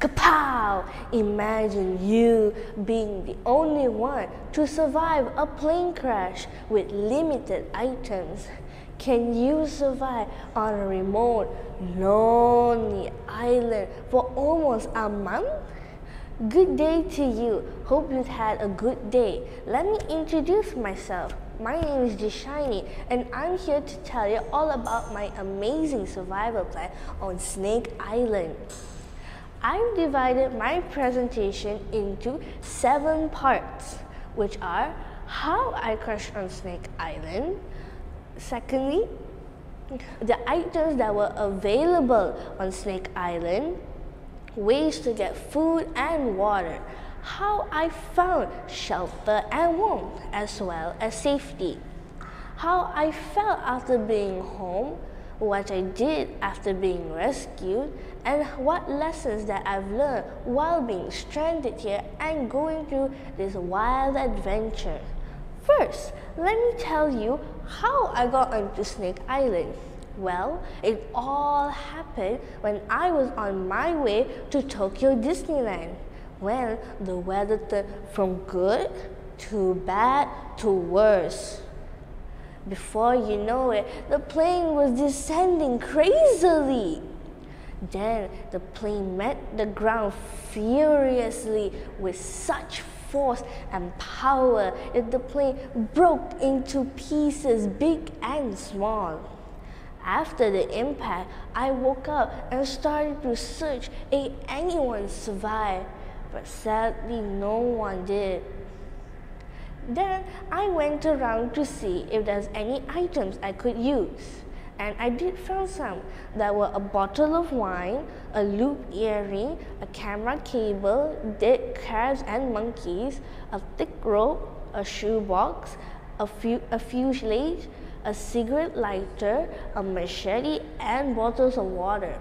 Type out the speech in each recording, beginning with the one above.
Kapow! Imagine you being the only one to survive a plane crash with limited items. Can you survive on a remote, lonely island for almost a month? Good day to you. Hope you've had a good day. Let me introduce myself. My name is Jishaaini and I'm here to tell you all about my amazing survival plan on Snake Island. I've divided my presentation into seven parts, which are how I crashed on Snake Island. Secondly, the items that were available on Snake Island, ways to get food and water, how I found shelter and warmth as well as safety, how I felt after being home, what I did after being rescued, and what lessons that I've learned while being stranded here and going through this wild adventure. First, let me tell you how I got onto Snake Island. Well, it all happened when I was on my way to Tokyo Disneyland when the weather turned from good to bad to worse. Before you know it, the plane was descending crazily. Then the plane met the ground furiously with such force and power that the plane broke into pieces big and small. After the impact, I woke up and started to search if anyone survived, but sadly no one did. Then I went around to see if there's any items I could use. And I did find some. There were a bottle of wine, a loop earring, a camera cable, dead crabs and monkeys, a thick rope, a shoebox, a, fu a fuselage, a cigarette lighter, a machete, and bottles of water.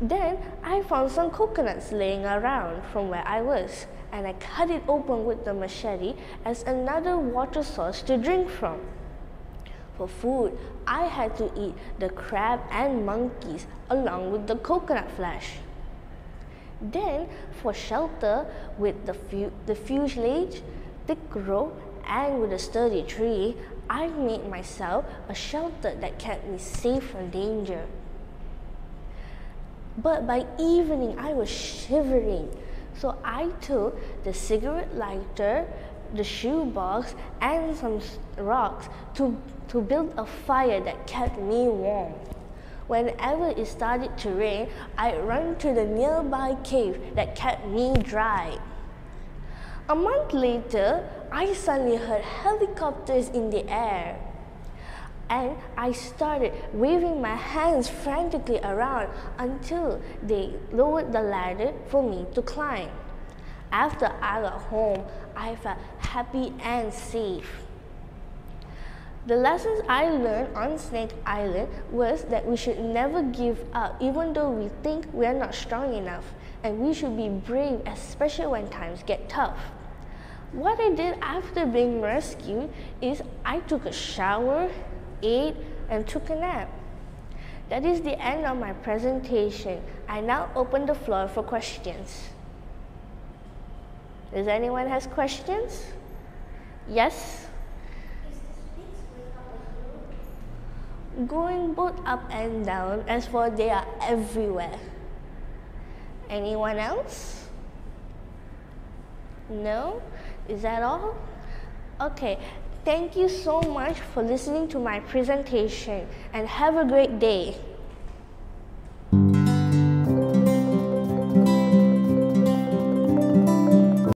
Then I found some coconuts laying around from where I was and I cut it open with the machete as another water source to drink from. For food, I had to eat the crab and monkeys along with the coconut flesh. Then, for shelter, with the, the fuselage, thick rope, and with a sturdy tree, I made myself a shelter that kept me safe from danger. But by evening, I was shivering. So I took the cigarette lighter, the shoebox, and some rocks to, to build a fire that kept me warm. Whenever it started to rain, I ran to the nearby cave that kept me dry. A month later, I suddenly heard helicopters in the air and I started waving my hands frantically around until they lowered the ladder for me to climb. After I got home, I felt happy and safe. The lessons I learned on Snake Island was that we should never give up even though we think we are not strong enough and we should be brave especially when times get tough. What I did after being rescued is I took a shower ate, and took a nap. That is the end of my presentation. I now open the floor for questions. Does anyone has questions? Yes? Going both up and down, as for they are everywhere. Anyone else? No? Is that all? Okay, Thank you so much for listening to my presentation and have a great day.